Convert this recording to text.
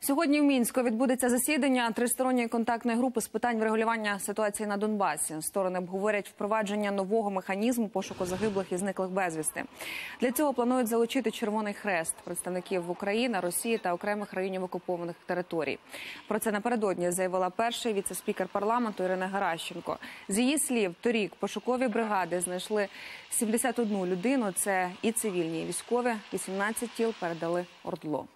Сьогодні в мінську відбудеться засідання тристоронньої контактної групи з питань врегулювання ситуації на Донбасі. Сторони обговорять впровадження нового механізму пошуку загиблих і зниклих безвісти. Для цього планують залучити Червоний Хрест, представників України, Росії та окремих районів окупованих територій. Про це напередодні заявила перший віце-спікер парламенту Ірина Гаращенко. З її слів, торік пошукові бригади знайшли 71 людину. Це і цивільні, і військові. 18 тіл передали ОРДЛО.